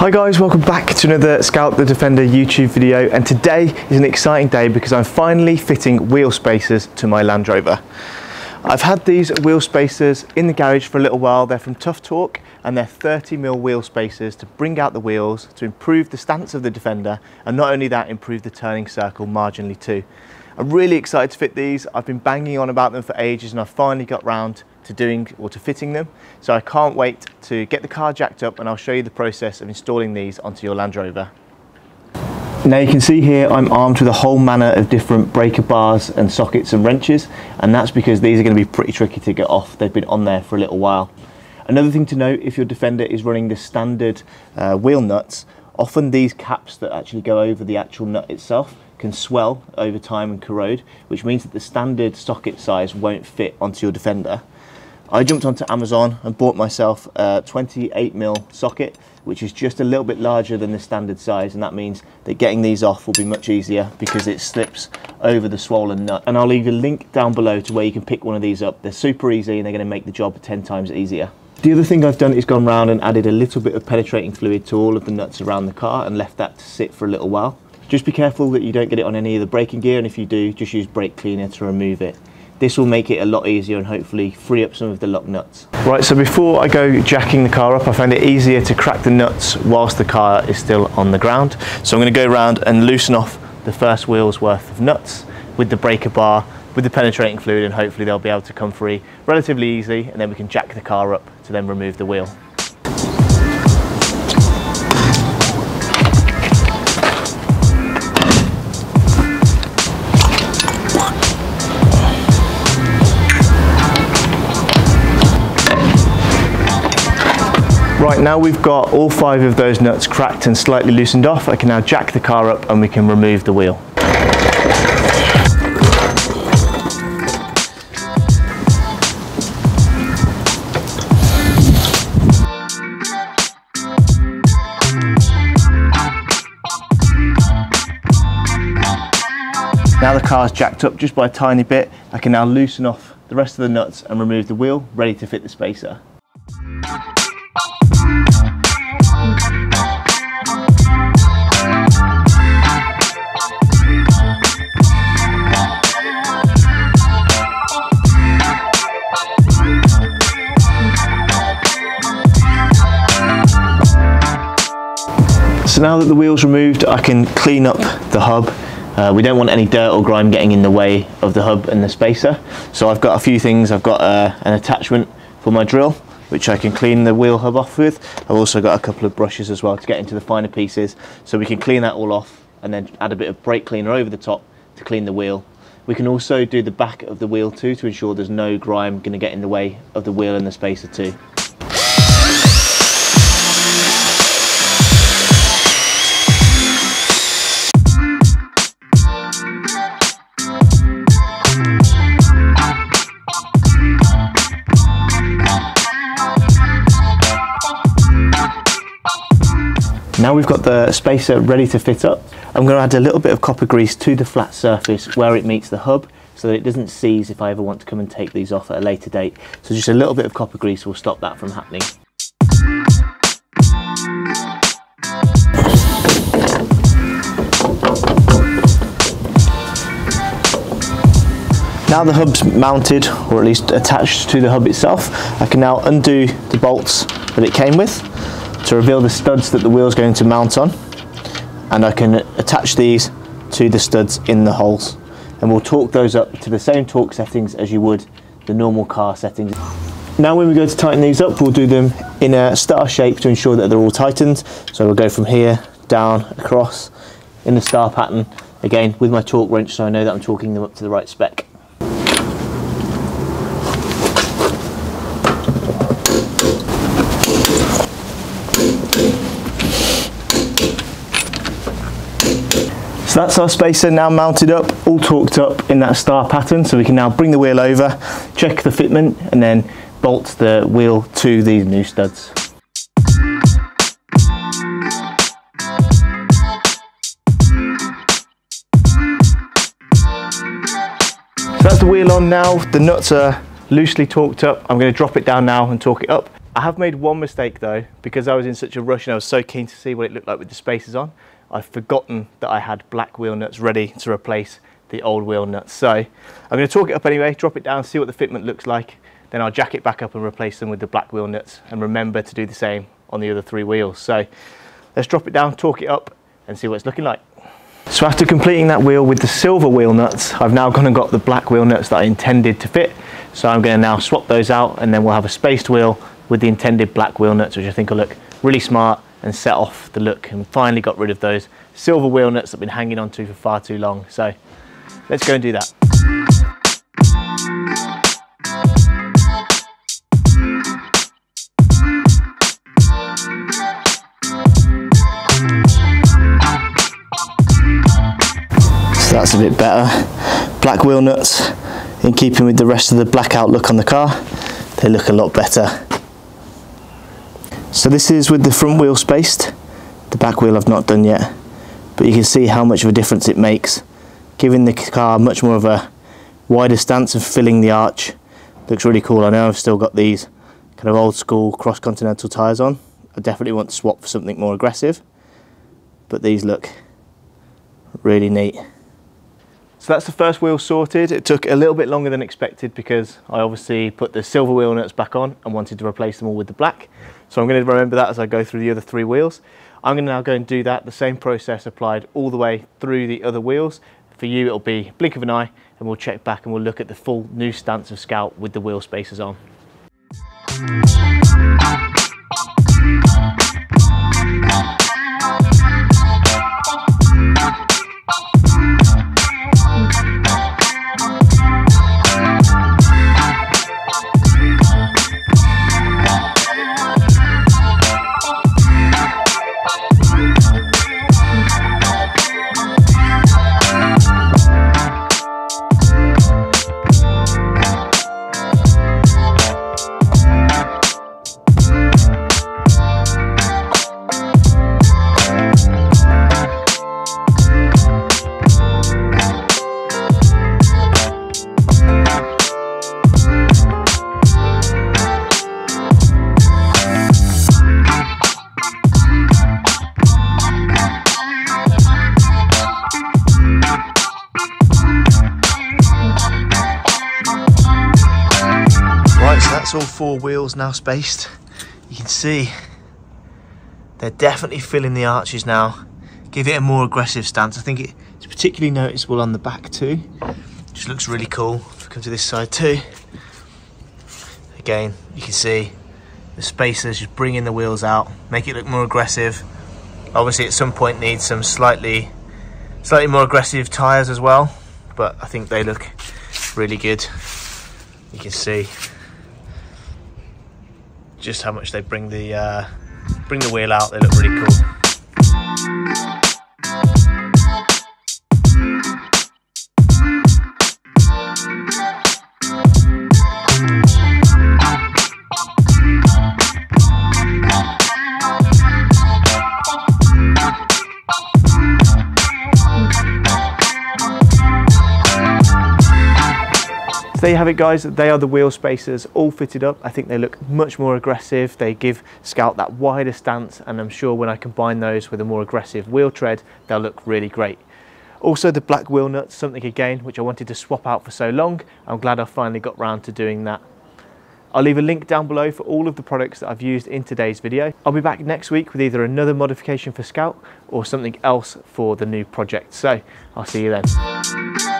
Hi guys, welcome back to another Scout the Defender YouTube video and today is an exciting day because I'm finally fitting wheel spacers to my Land Rover. I've had these wheel spacers in the garage for a little while, they're from Tuff Torque and they're 30mm wheel spacers to bring out the wheels, to improve the stance of the Defender and not only that, improve the turning circle marginally too. I'm really excited to fit these, I've been banging on about them for ages and I've finally got round to doing or to fitting them. So I can't wait to get the car jacked up and I'll show you the process of installing these onto your Land Rover. Now you can see here I'm armed with a whole manner of different breaker bars and sockets and wrenches and that's because these are going to be pretty tricky to get off. They've been on there for a little while. Another thing to note if your Defender is running the standard uh, wheel nuts, often these caps that actually go over the actual nut itself can swell over time and corrode, which means that the standard socket size won't fit onto your Defender. I jumped onto Amazon and bought myself a 28mm socket, which is just a little bit larger than the standard size, and that means that getting these off will be much easier because it slips over the swollen nut. And I'll leave a link down below to where you can pick one of these up. They're super easy and they're going to make the job 10 times easier. The other thing I've done is gone around and added a little bit of penetrating fluid to all of the nuts around the car and left that to sit for a little while. Just be careful that you don't get it on any of the braking gear and if you do, just use brake cleaner to remove it. This will make it a lot easier and hopefully free up some of the lock nuts. Right, so before I go jacking the car up, I found it easier to crack the nuts whilst the car is still on the ground. So I'm gonna go around and loosen off the first wheel's worth of nuts with the breaker bar, with the penetrating fluid, and hopefully they'll be able to come free relatively easy, and then we can jack the car up to then remove the wheel. Right, now we've got all five of those nuts cracked and slightly loosened off, I can now jack the car up and we can remove the wheel. Now the car's jacked up just by a tiny bit, I can now loosen off the rest of the nuts and remove the wheel, ready to fit the spacer. Now that the wheel's removed, I can clean up the hub. Uh, we don't want any dirt or grime getting in the way of the hub and the spacer. So I've got a few things. I've got uh, an attachment for my drill, which I can clean the wheel hub off with. I've also got a couple of brushes as well to get into the finer pieces. So we can clean that all off and then add a bit of brake cleaner over the top to clean the wheel. We can also do the back of the wheel too to ensure there's no grime going to get in the way of the wheel and the spacer too. Now we've got the spacer ready to fit up, I'm going to add a little bit of copper grease to the flat surface where it meets the hub so that it doesn't seize if I ever want to come and take these off at a later date. So just a little bit of copper grease will stop that from happening. Now the hub's mounted, or at least attached to the hub itself, I can now undo the bolts that it came with to reveal the studs that the wheel is going to mount on and I can attach these to the studs in the holes and we'll torque those up to the same torque settings as you would the normal car settings. Now when we go to tighten these up we'll do them in a star shape to ensure that they're all tightened so we'll go from here down across in the star pattern again with my torque wrench so I know that I'm torquing them up to the right spec. So that's our spacer now mounted up, all torqued up in that star pattern. So we can now bring the wheel over, check the fitment, and then bolt the wheel to these new studs. So that's the wheel on now. The nuts are loosely torqued up. I'm going to drop it down now and torque it up. I have made one mistake though, because I was in such a rush and I was so keen to see what it looked like with the spacers on. I've forgotten that I had black wheel nuts ready to replace the old wheel nuts. So I'm going to torque it up anyway, drop it down, see what the fitment looks like. Then I'll jack it back up and replace them with the black wheel nuts and remember to do the same on the other three wheels. So let's drop it down, torque it up and see what it's looking like. So after completing that wheel with the silver wheel nuts, I've now gone and got the black wheel nuts that I intended to fit. So I'm going to now swap those out and then we'll have a spaced wheel with the intended black wheel nuts, which I think will look really smart and set off the look and finally got rid of those silver wheel nuts that I've been hanging on to for far too long. So let's go and do that. So that's a bit better. Black wheel nuts in keeping with the rest of the black look on the car. They look a lot better. So this is with the front wheel spaced. The back wheel I've not done yet. But you can see how much of a difference it makes. Giving the car much more of a wider stance and filling the arch. Looks really cool. I know I've still got these kind of old school cross-continental tyres on. I definitely want to swap for something more aggressive. But these look really neat. So that's the first wheel sorted. It took a little bit longer than expected because I obviously put the silver wheel nuts back on and wanted to replace them all with the black. So I'm going to remember that as I go through the other three wheels. I'm going to now go and do that, the same process applied all the way through the other wheels. For you, it'll be blink of an eye and we'll check back and we'll look at the full new stance of Scout with the wheel spacers on. That's all four wheels now spaced. You can see they're definitely filling the arches now. Give it a more aggressive stance. I think it's particularly noticeable on the back too, which looks really cool. If we come to this side too, again, you can see the spacers just bringing the wheels out, make it look more aggressive. Obviously at some point needs some slightly, slightly more aggressive tyres as well, but I think they look really good. You can see just how much they bring the uh, bring the wheel out. They look really cool. So there you have it guys, they are the wheel spacers all fitted up. I think they look much more aggressive. They give Scout that wider stance and I'm sure when I combine those with a more aggressive wheel tread, they'll look really great. Also the black wheel nuts, something again which I wanted to swap out for so long. I'm glad I finally got round to doing that. I'll leave a link down below for all of the products that I've used in today's video. I'll be back next week with either another modification for Scout or something else for the new project. So I'll see you then.